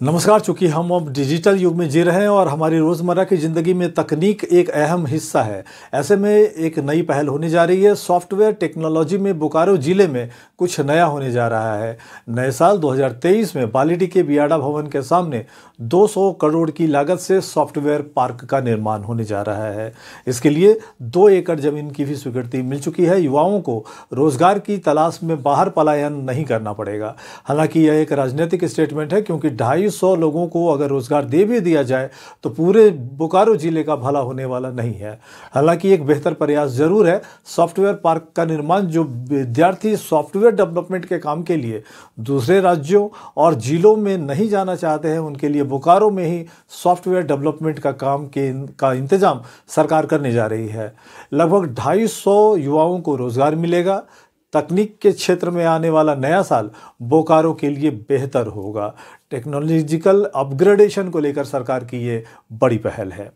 नमस्कार, चूँकि हम अब डिजिटल युग में जी रहे हैं और हमारी रोज़मर्रा की ज़िंदगी में तकनीक एक अहम हिस्सा है, ऐसे में एक नई पहल होने जा रही है। सॉफ्टवेयर टेक्नोलॉजी में बोकारो ज़िले में कुछ नया होने जा रहा है। नए साल 2023 में बालीडी के बियाडा भवन के सामने 200 करोड़ की लागत से सॉफ्टवेयर पार्क का निर्माण होने जा रहा है। इसके लिए दो एकड़ ज़मीन की भी स्वीकृति मिल चुकी है। युवाओं को रोज़गार की तलाश में बाहर पलायन नहीं करना पड़ेगा। हालाँकि यह एक राजनीतिक स्टेटमेंट है, क्योंकि ढाई सौ लोगों को अगर रोज़गार दे भी दिया जाए तो पूरे बोकारो ज़िले का भला होने वाला नहीं है। हालाँकि एक बेहतर प्रयास ज़रूर है, सॉफ्टवेयर पार्क का निर्माण जो विद्यार्थी सॉफ्टवेयर डेवलपमेंट के काम के लिए दूसरे राज्यों और ज़िलों में नहीं जाना चाहते हैं, उनके लिए बोकारो में ही सॉफ्टवेयर डेवलपमेंट का काम के का इंतज़ाम सरकार करने जा रही है। लगभग ढाई सौ युवाओं को रोज़गार मिलेगा तकनीक के क्षेत्र में आने वाला नया साल बोकारो के लिए बेहतर होगा। टेक्नोलॉजिकल अपग्रेडेशन को लेकर सरकार की ये बड़ी पहल है।